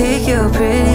take your pretty